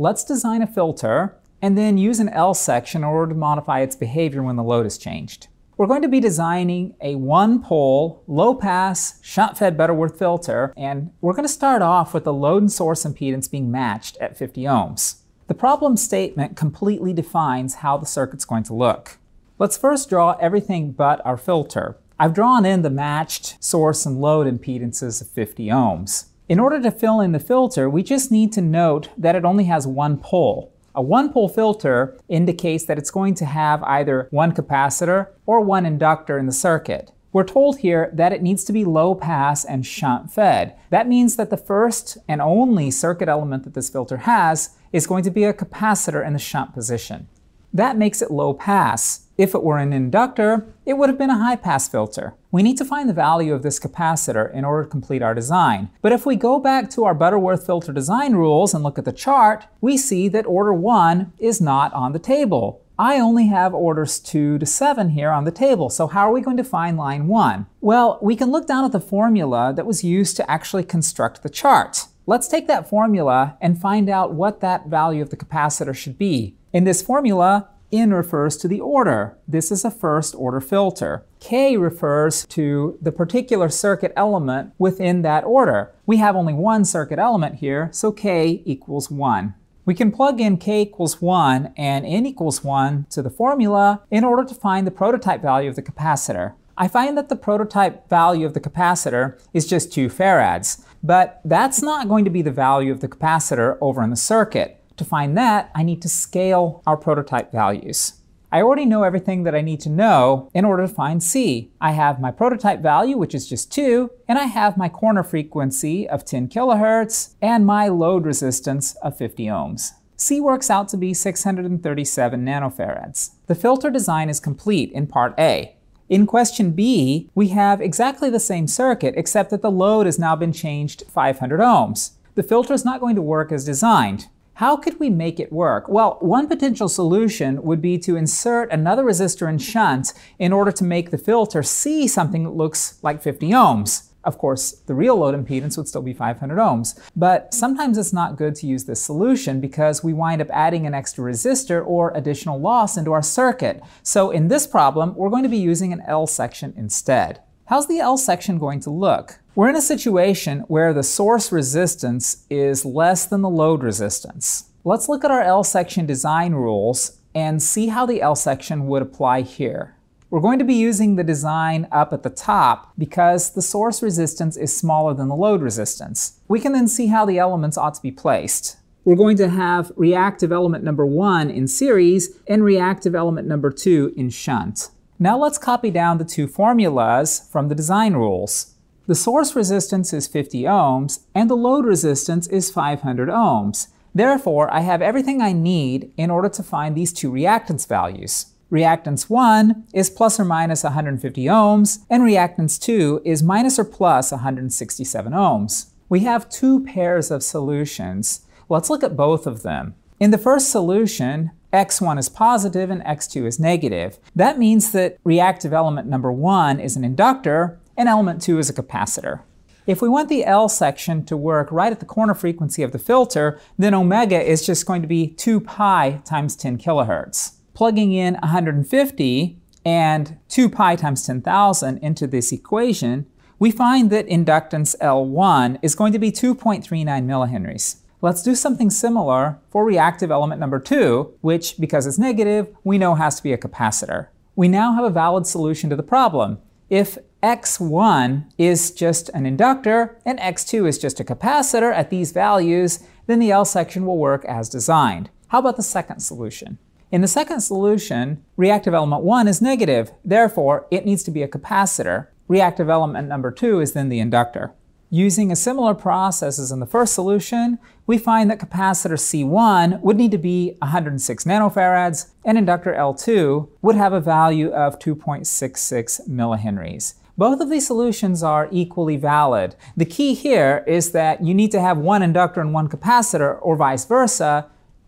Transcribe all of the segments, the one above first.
Let's design a filter and then use an L section in order to modify its behavior when the load is changed. We're going to be designing a one-pole, low-pass, shunt-fed Butterworth filter, and we're going to start off with the load and source impedance being matched at 50 ohms. The problem statement completely defines how the circuit's going to look. Let's first draw everything but our filter. I've drawn in the matched source and load impedances of 50 ohms. In order to fill in the filter, we just need to note that it only has one pole. A one-pole filter indicates that it's going to have either one capacitor or one inductor in the circuit. We're told here that it needs to be low pass and shunt fed. That means that the first and only circuit element that this filter has is going to be a capacitor in the shunt position. That makes it low pass. If it were an inductor, it would have been a high pass filter. We need to find the value of this capacitor in order to complete our design. But if we go back to our Butterworth filter design rules and look at the chart, we see that order 1 is not on the table. I only have orders 2 to 7 here on the table, so how are we going to find line 1? Well, we can look down at the formula that was used to actually construct the chart. Let's take that formula and find out what that value of the capacitor should be. In this formula, N refers to the order. This is a first order filter. K refers to the particular circuit element within that order. We have only one circuit element here, so K equals 1. We can plug in K equals 1 and N equals 1 to the formula in order to find the prototype value of the capacitor. I find that the prototype value of the capacitor is just 2 farads, but that's not going to be the value of the capacitor over in the circuit. To find that, I need to scale our prototype values. I already know everything that I need to know in order to find C. I have my prototype value, which is just 2, and I have my corner frequency of 10 kilohertz and my load resistance of 50 ohms. C works out to be 637 nanofarads. The filter design is complete in part A. In question B, we have exactly the same circuit except that the load has now been changed to 500 ohms. The filter is not going to work as designed. How could we make it work? Well, one potential solution would be to insert another resistor in shunt in order to make the filter see something that looks like 50 ohms. Of course, the real load impedance would still be 500 ohms. But sometimes it's not good to use this solution because we wind up adding an extra resistor or additional loss into our circuit. So in this problem, we're going to be using an L section instead. How's the L section going to look? We're in a situation where the source resistance is less than the load resistance. Let's look at our L section design rules and see how the L section would apply here. We're going to be using the design up at the top because the source resistance is smaller than the load resistance. We can then see how the elements ought to be placed. We're going to have reactive element number one in series and reactive element number two in shunt. Now let's copy down the two formulas from the design rules. The source resistance is 50 ohms and the load resistance is 500 ohms. Therefore, I have everything I need in order to find these two reactance values. Reactance 1 is plus or minus 150 ohms, and reactance 2 is minus or plus 167 ohms. We have two pairs of solutions. Let's look at both of them. In the first solution, x1 is positive and x2 is negative. That means that reactive element number 1 is an inductor and element 2 is a capacitor. If we want the L section to work right at the corner frequency of the filter, then omega is just going to be 2 pi times 10 kilohertz. Plugging in 150 and 2 pi times 10,000 into this equation, we find that inductance L1 is going to be 2.39 millihenries. Let's do something similar for reactive element number two, which, because it's negative, we know has to be a capacitor. We now have a valid solution to the problem. If x1 is just an inductor and x2 is just a capacitor at these values, then the L section will work as designed. How about the second solution? In the second solution, reactive element 1 is negative, therefore it needs to be a capacitor. Reactive element number 2 is then the inductor. Using a similar process as in the first solution, we find that capacitor C1 would need to be 106 nanofarads, and inductor L2 would have a value of 2.66 millihenries. Both of these solutions are equally valid. The key here is that you need to have one inductor and one capacitor, or vice versa,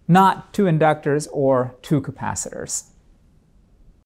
not two inductors or two capacitors.